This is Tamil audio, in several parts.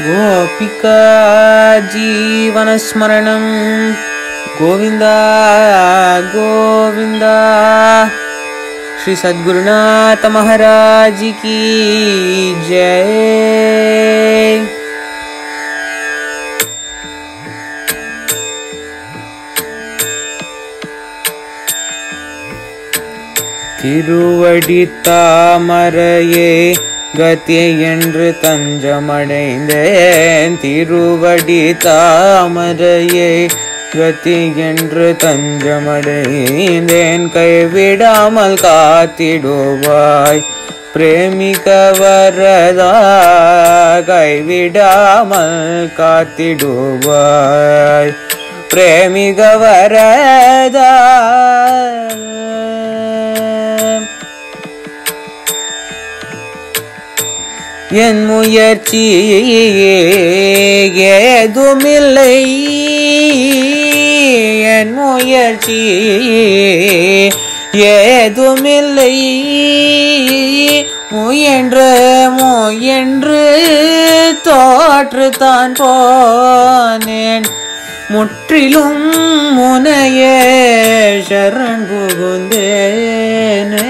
गोपिका जीवनस्मरणं गोविन्दा गोविन्द। श्रीसद्गुरुनाथमहाराजिकी जय। तिरुवडितामरये கதி என்று தஞ்சமடைந்தேன். திருவடி தாமரையே கதி என்று தஞ்சமடைந்தேன். கைவிடாமல் காத்திடுவாய் பிரேமிக வரதா கைவிடாமல் காத்திடுவாய் பிரேமிக வரதா என் முயற்சி ஏதுமில்லை. என் முயற்சி ஏதுமில்லை. முயன்று முயன்று தோற்று தான் போனேன். முற்றிலும் முனைய சரண் புகுந்தேன்.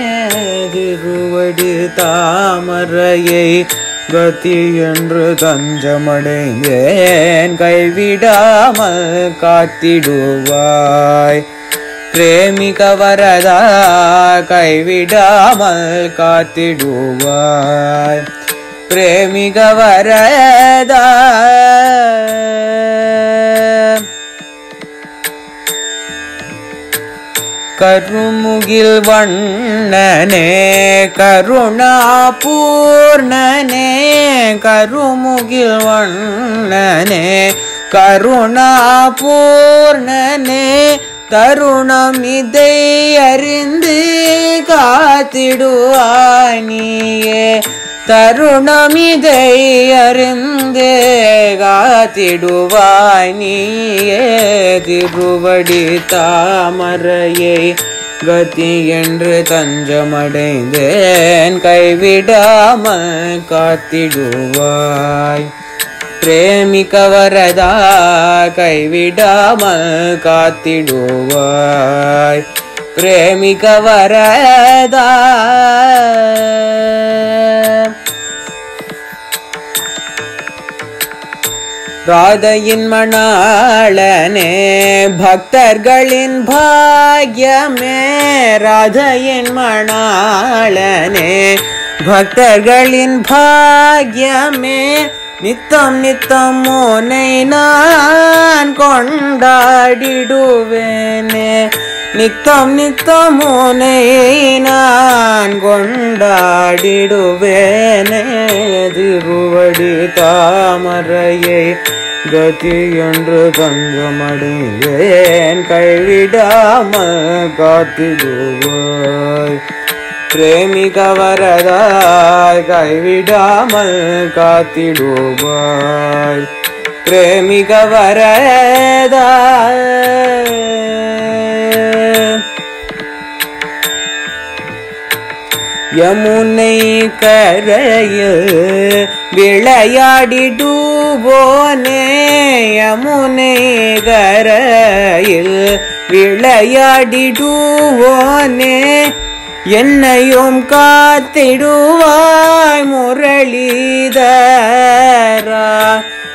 திருவடி தாமரையை கதி என்று தஞ்சமடைந்தேன். கைவிடாமல் காத்திடுவாய். பிரேமிக வரதா கைவிடாமல் காத்திடுவாய். பிரேமிக வரதா கருமுகில் வண்ணனே கருணா பூர்ணனே கருமுகில் வண்ணனே கருணா பூர்ணனே தருணம் இதை அறிந்து காத்திடுவானியே. தருணமிதை அறிந்து காத்திடுவாய் நீயே திருவடி தாமரையை கதி என்று தஞ்சமடைந்தேன். கைவிடாமல் காத்திடுவாய். பிரேமிக வரதா கைவிடாமல் காத்திடுவாய். பிரேமிக ராதையின் மணாளனே பக்தர்களின் பாக்யமே ராதையின் மணாளனே பக்தர்களின் பாக்யமே நித்தம் நித்தம் மோனை நான் கொண்டாடிடுவேனே. நித்தம் நித்தம் மோனை நான் கொண்டாடிடுவேனே. திருவடி தாமரையை கதி என்று தஞ்சமடைந்தேன் கைவிடாமல் காத்திடுவாய். பிரேமிக வரதாய் கைவிடாமல் காத்திடுவாய். பிரேமிக வரதாய். யமுனை கரையில் விளையாடிடுவோனே யமுனை கரையில் விளையாடிடுவோனே. என்னையும் காத்திடுவாய் முரளிதரா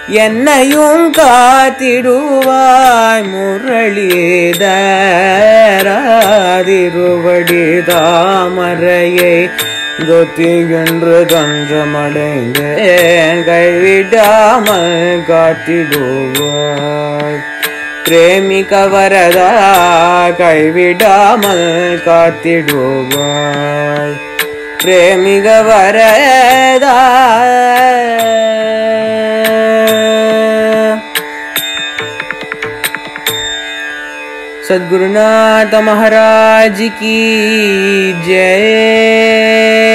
என்னையும் காத்திடுவாய் முரளிதரா. திருவடி தாமரையை கொத்தி என்று தஞ்சமடைந்தேன் கைவிடாமல் காத்திடுவாய் பிரேமிக வரதா கைவிடாமல் காத்திடுவாய் பிரேமிக வரதா सद्गुरुनाथ महाराज की जय।